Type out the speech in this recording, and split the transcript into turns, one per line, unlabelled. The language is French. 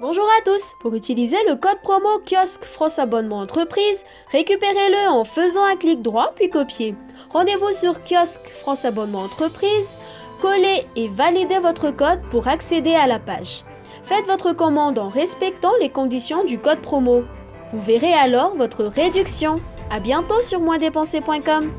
Bonjour à tous Pour utiliser le code promo kiosque France Abonnement Entreprise, récupérez-le en faisant un clic droit puis copier. Rendez-vous sur kiosque France Abonnement Entreprise, collez et validez votre code pour accéder à la page. Faites votre commande en respectant les conditions du code promo. Vous verrez alors votre réduction. A bientôt sur moindépensé.com